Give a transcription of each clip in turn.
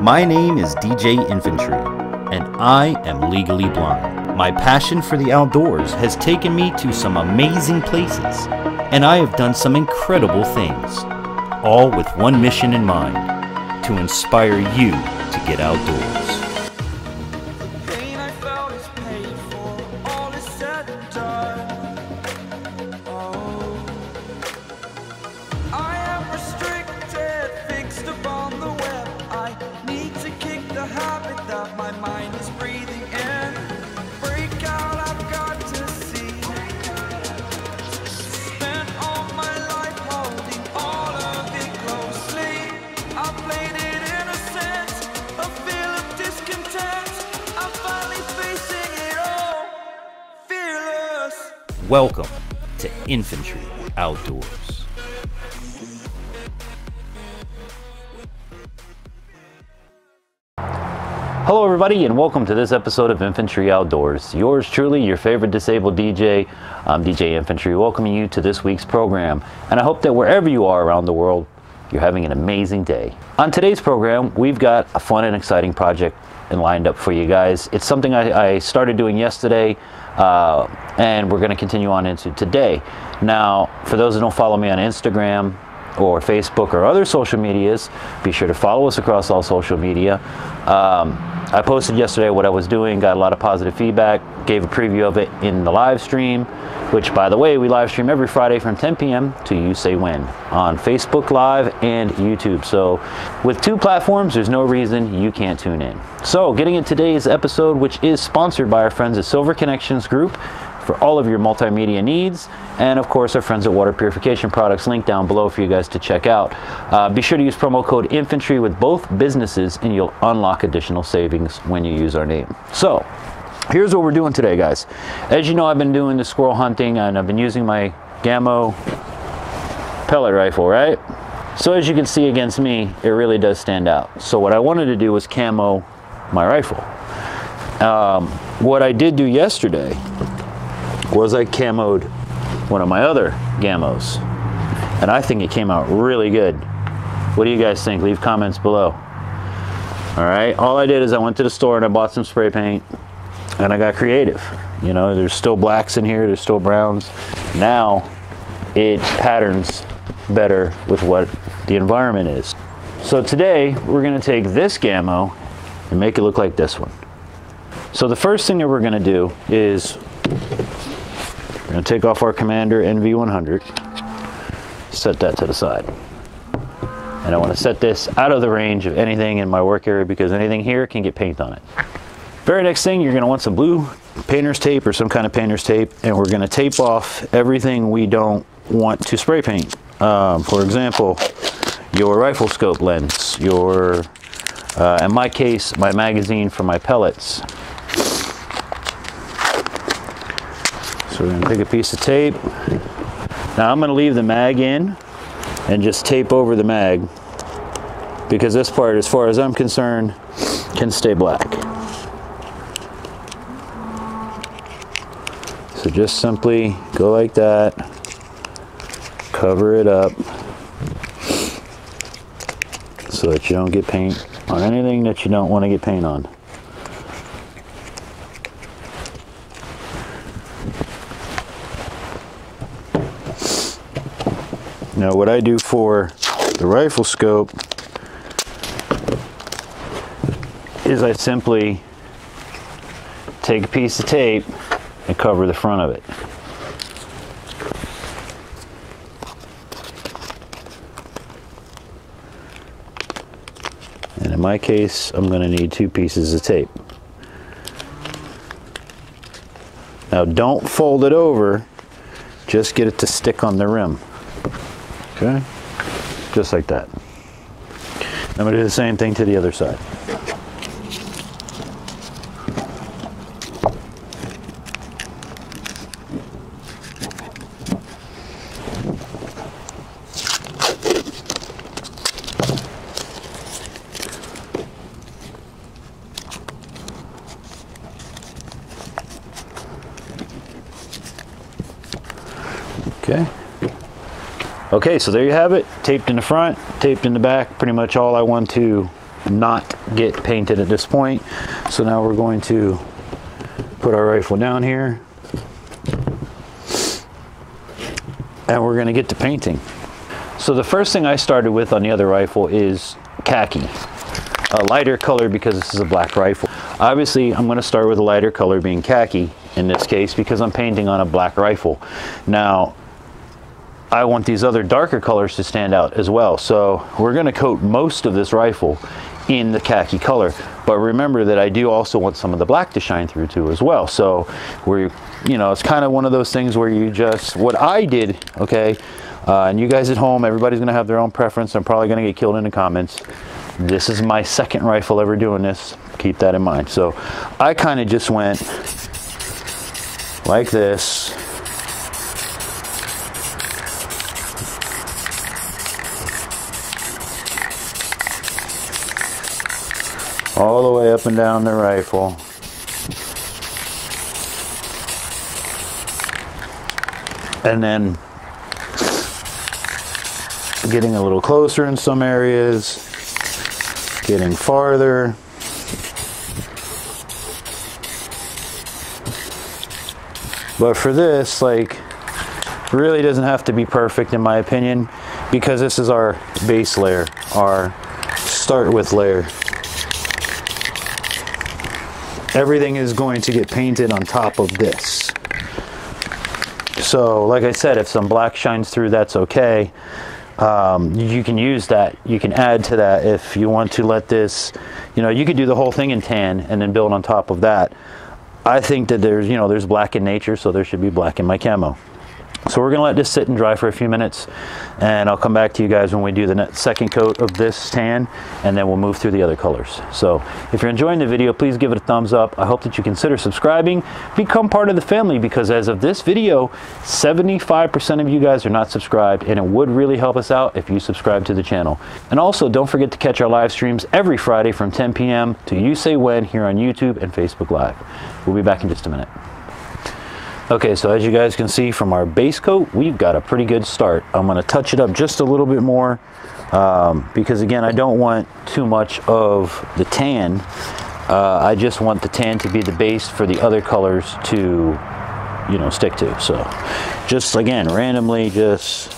My name is DJ Infantry, and I am legally blind. My passion for the outdoors has taken me to some amazing places, and I have done some incredible things, all with one mission in mind to inspire you to get outdoors. Welcome to Infantry Outdoors. Hello, everybody, and welcome to this episode of Infantry Outdoors. Yours truly, your favorite disabled DJ. DJ Infantry, welcoming you to this week's program. And I hope that wherever you are around the world, you're having an amazing day. On today's program, we've got a fun and exciting project and lined up for you guys. It's something I, I started doing yesterday, uh, and we're going to continue on into today. Now, for those who don't follow me on Instagram, or Facebook or other social medias, be sure to follow us across all social media. Um, I posted yesterday what I was doing, got a lot of positive feedback, gave a preview of it in the live stream, which, by the way, we live stream every Friday from 10 p.m. to You Say When on Facebook Live and YouTube. So, with two platforms, there's no reason you can't tune in. So, getting into today's episode, which is sponsored by our friends at Silver Connections Group for all of your multimedia needs, and of course our friends at Water Purification Products, link down below for you guys to check out. Uh, be sure to use promo code INFANTRY with both businesses, and you'll unlock additional savings when you use our name. So, here's what we're doing today, guys. As you know, I've been doing the squirrel hunting, and I've been using my Gamo pellet rifle, right? So as you can see against me, it really does stand out. So what I wanted to do was camo my rifle. Um, what I did do yesterday was I camoed one of my other Gamos. And I think it came out really good. What do you guys think? Leave comments below. All right, all I did is I went to the store and I bought some spray paint and I got creative. You know, there's still blacks in here, there's still browns. Now it patterns better with what the environment is. So today we're gonna take this Gamo and make it look like this one. So the first thing that we're gonna do is we're going to take off our Commander NV100, set that to the side. And I want to set this out of the range of anything in my work area because anything here can get paint on it. Very next thing, you're going to want some blue painter's tape or some kind of painter's tape, and we're going to tape off everything we don't want to spray paint. Um, for example, your rifle scope lens, your, uh, in my case, my magazine for my pellets, So we're gonna take a piece of tape. Now I'm gonna leave the mag in and just tape over the mag because this part, as far as I'm concerned, can stay black. So just simply go like that, cover it up so that you don't get paint on anything that you don't want to get paint on. Now what I do for the rifle scope is I simply take a piece of tape and cover the front of it. And in my case, I'm going to need two pieces of tape. Now don't fold it over, just get it to stick on the rim. Okay, just like that. I'm gonna do the same thing to the other side. Okay, so there you have it. Taped in the front, taped in the back. Pretty much all I want to not get painted at this point. So now we're going to put our rifle down here and we're going to get to painting. So the first thing I started with on the other rifle is khaki, a lighter color because this is a black rifle. Obviously, I'm going to start with a lighter color being khaki in this case because I'm painting on a black rifle. Now, I want these other darker colors to stand out as well. So we're going to coat most of this rifle in the khaki color. But remember that I do also want some of the black to shine through too as well. So we're, you know, it's kind of one of those things where you just, what I did, okay, uh, and you guys at home, everybody's going to have their own preference. I'm probably going to get killed in the comments. This is my second rifle ever doing this. Keep that in mind. So I kind of just went like this. All the way up and down the rifle. And then getting a little closer in some areas, getting farther. But for this, like, really doesn't have to be perfect in my opinion because this is our base layer, our start with layer. Everything is going to get painted on top of this. So, like I said, if some black shines through, that's okay. Um, you can use that. You can add to that if you want to let this, you know, you could do the whole thing in tan and then build on top of that. I think that there's, you know, there's black in nature, so there should be black in my camo. So we're gonna let this sit and dry for a few minutes and I'll come back to you guys when we do the second coat of this tan and then we'll move through the other colors. So if you're enjoying the video, please give it a thumbs up. I hope that you consider subscribing, become part of the family because as of this video, 75% of you guys are not subscribed and it would really help us out if you subscribe to the channel. And also don't forget to catch our live streams every Friday from 10 p.m. to You Say When here on YouTube and Facebook Live. We'll be back in just a minute. Okay, so as you guys can see from our base coat, we've got a pretty good start. I'm gonna touch it up just a little bit more um, because again, I don't want too much of the tan. Uh, I just want the tan to be the base for the other colors to, you know, stick to. So just again, randomly just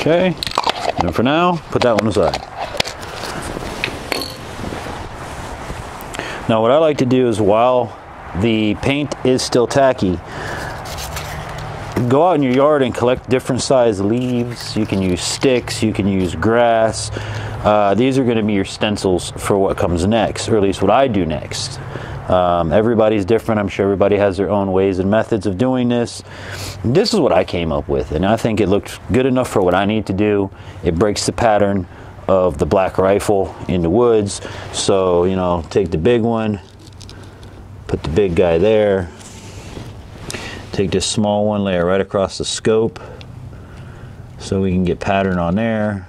Okay, and for now, put that one aside. Now what I like to do is while the paint is still tacky, go out in your yard and collect different size leaves. You can use sticks, you can use grass. Uh, these are gonna be your stencils for what comes next, or at least what I do next. Um, everybody's different. I'm sure everybody has their own ways and methods of doing this. This is what I came up with, and I think it looked good enough for what I need to do. It breaks the pattern of the black rifle in the woods. So, you know, take the big one, put the big guy there, take this small one, layer right across the scope so we can get pattern on there.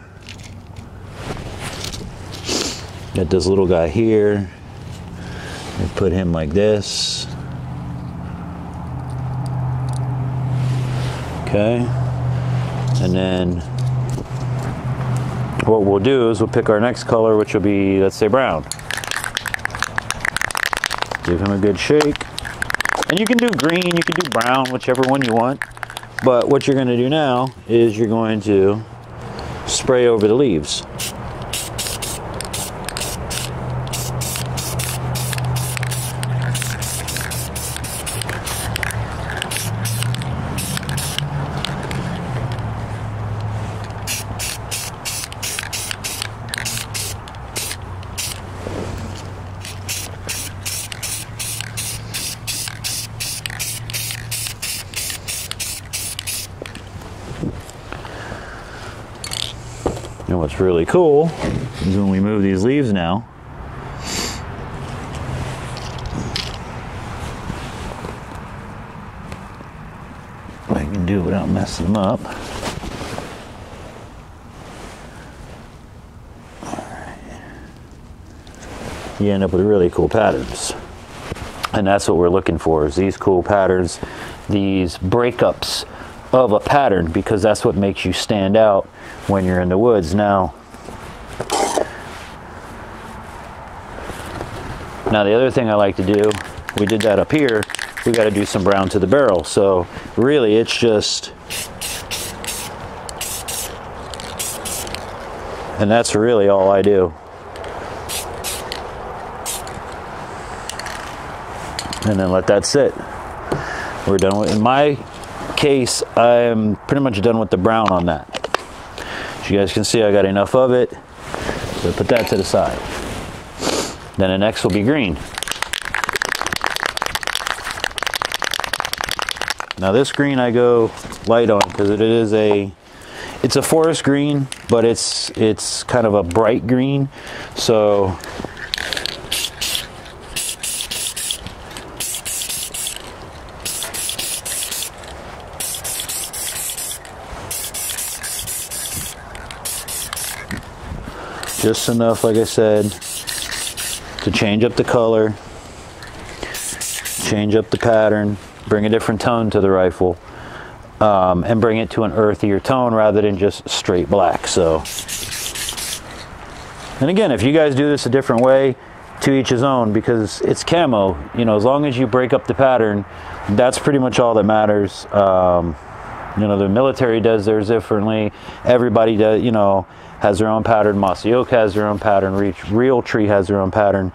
Got this little guy here. Put him like this. Okay. And then what we'll do is we'll pick our next color, which will be, let's say, brown. Give him a good shake. And you can do green, you can do brown, whichever one you want. But what you're going to do now is you're going to spray over the leaves. really cool is when we move these leaves now, I can do without messing them up. Right. You end up with really cool patterns. And that's what we're looking for is these cool patterns, these breakups of a pattern because that's what makes you stand out when you're in the woods. Now, now the other thing I like to do, we did that up here, we got to do some brown to the barrel. So really it's just, and that's really all I do. And then let that sit. We're done with, in my case, I'm pretty much done with the brown on that. As you guys can see, I got enough of it. So put that to the side. Then the next will be green. Now this green I go light on because it is a it's a forest green, but it's it's kind of a bright green. So just enough like I said to change up the color, change up the pattern, bring a different tone to the rifle, um, and bring it to an earthier tone rather than just straight black. So, and again, if you guys do this a different way, to each his own because it's camo. You know, as long as you break up the pattern, that's pretty much all that matters. Um, you know, the military does theirs differently. Everybody does, you know, has their own pattern. Mossy Oak has their own pattern. Reach Real Tree has their own pattern.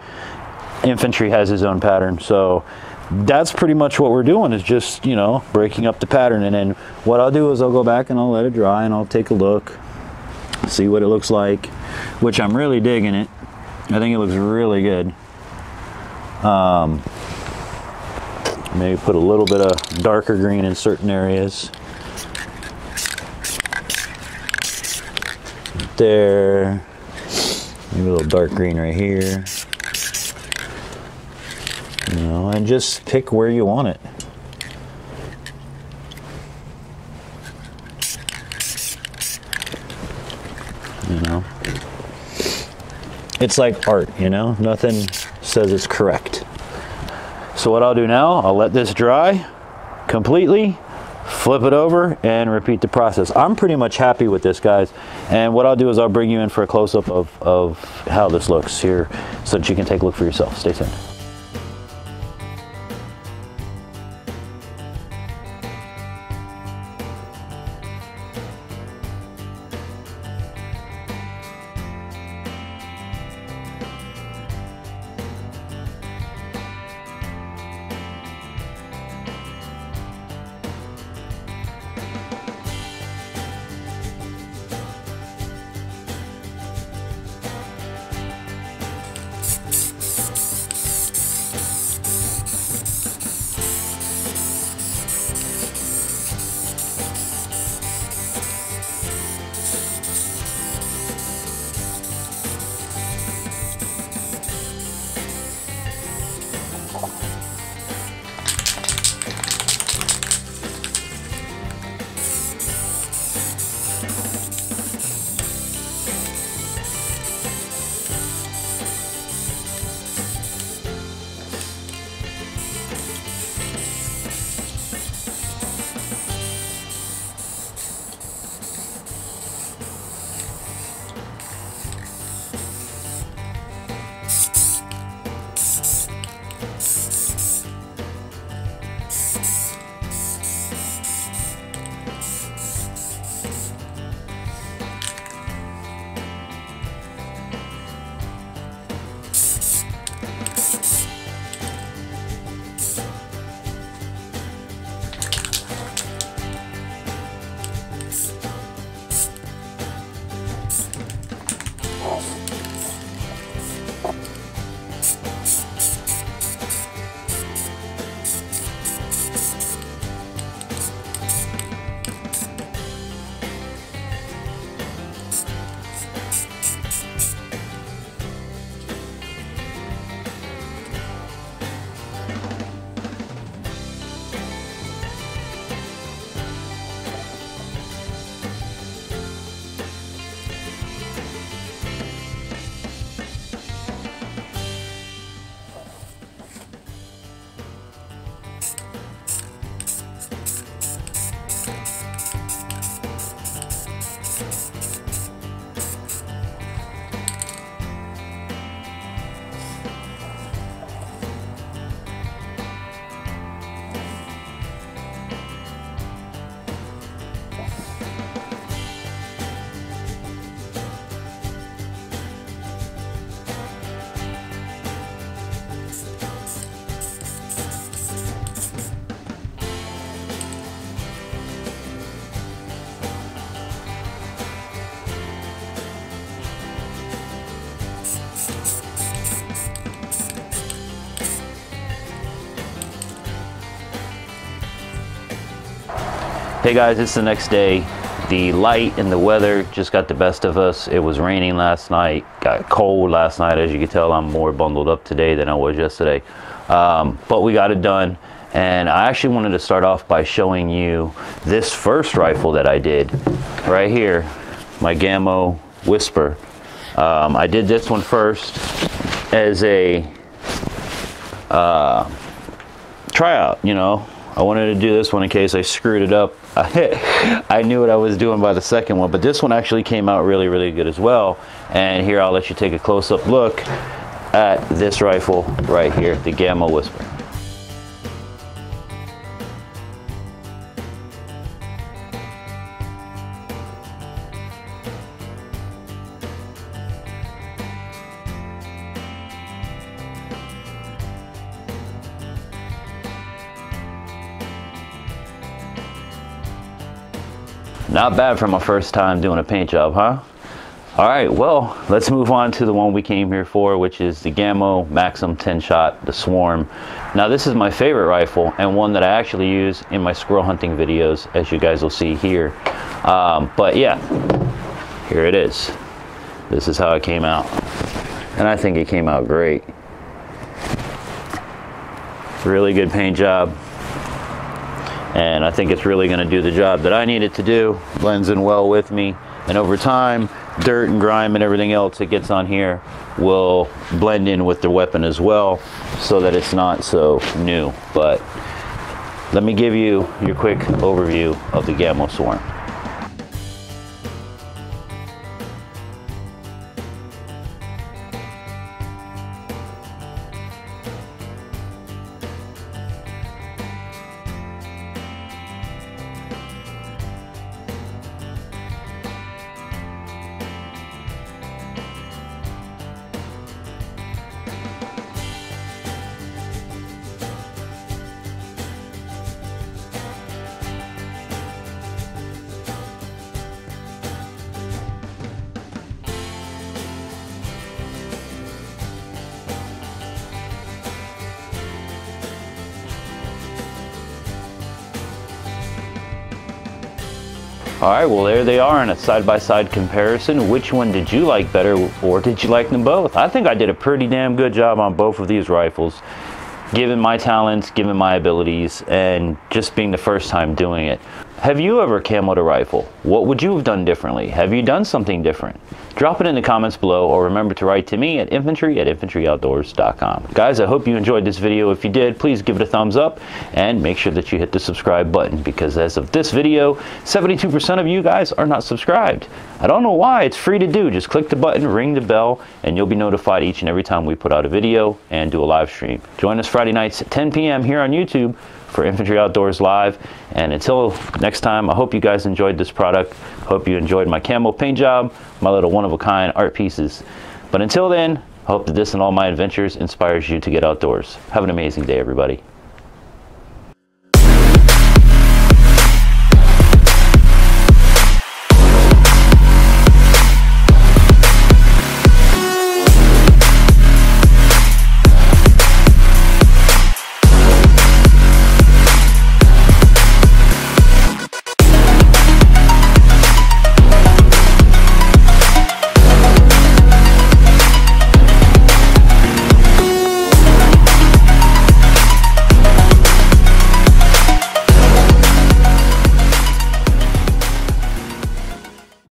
Infantry has his own pattern. So that's pretty much what we're doing is just, you know, breaking up the pattern. And then what I'll do is I'll go back and I'll let it dry and I'll take a look, see what it looks like, which I'm really digging it. I think it looks really good. Um, maybe put a little bit of darker green in certain areas. There. Maybe a little dark green right here. You know, and just pick where you want it. You know, it's like art, you know, nothing says it's correct. So, what I'll do now, I'll let this dry completely, flip it over, and repeat the process. I'm pretty much happy with this, guys. And what I'll do is I'll bring you in for a close up of, of how this looks here so that you can take a look for yourself. Stay tuned. Hey guys, it's the next day. The light and the weather just got the best of us. It was raining last night, got cold last night. As you can tell, I'm more bundled up today than I was yesterday. Um, but we got it done. And I actually wanted to start off by showing you this first rifle that I did right here, my Gamo Whisper. Um, I did this one first as a uh, tryout, you know. I wanted to do this one in case I screwed it up. I knew what I was doing by the second one, but this one actually came out really, really good as well. And here I'll let you take a close-up look at this rifle right here, the Gamo Whisper. Not bad for my first time doing a paint job, huh? All right, well, let's move on to the one we came here for, which is the Gamo Maxim 10 shot, the Swarm. Now, this is my favorite rifle and one that I actually use in my squirrel hunting videos, as you guys will see here. Um, but yeah, here it is. This is how it came out. And I think it came out great. Really good paint job and I think it's really going to do the job that I need it to do. Blends in well with me, and over time, dirt and grime and everything else that gets on here will blend in with the weapon as well, so that it's not so new. But let me give you your quick overview of the Gamo Swarm. All right, well, there they are in a side-by-side comparison. Which one did you like better, or did you like them both? I think I did a pretty damn good job on both of these rifles, given my talents, given my abilities, and just being the first time doing it. Have you ever camoed a rifle? What would you have done differently? Have you done something different? Drop it in the comments below or remember to write to me at infantry at infantryoutdoors.com. Guys, I hope you enjoyed this video. If you did, please give it a thumbs up and make sure that you hit the subscribe button because as of this video, 72% of you guys are not subscribed. I don't know why, it's free to do. Just click the button, ring the bell, and you'll be notified each and every time we put out a video and do a live stream. Join us Friday nights at 10 p.m. here on YouTube for Infantry Outdoors Live. And until next time, I hope you guys enjoyed this product. Hope you enjoyed my camo paint job, my little one-of-a-kind art pieces. But until then, I hope that this and all my adventures inspires you to get outdoors. Have an amazing day, everybody.